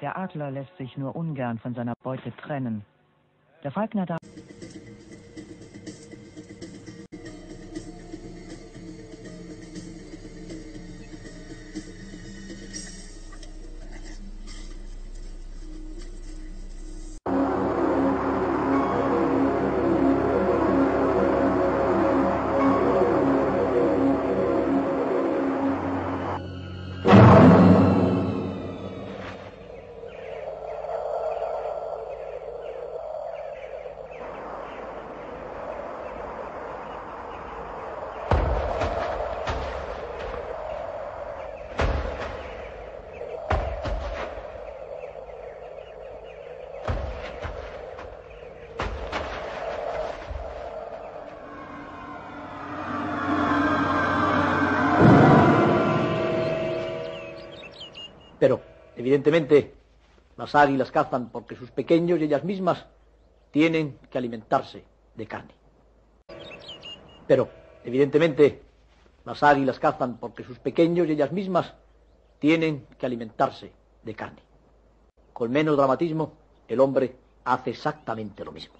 Der Adler lässt sich nur ungern von seiner Beute trennen. Der Falkner darf Pero, evidentemente, las águilas cazan porque sus pequeños y ellas mismas tienen que alimentarse de carne. Pero, evidentemente, las águilas cazan porque sus pequeños y ellas mismas tienen que alimentarse de carne. Con menos dramatismo, el hombre hace exactamente lo mismo.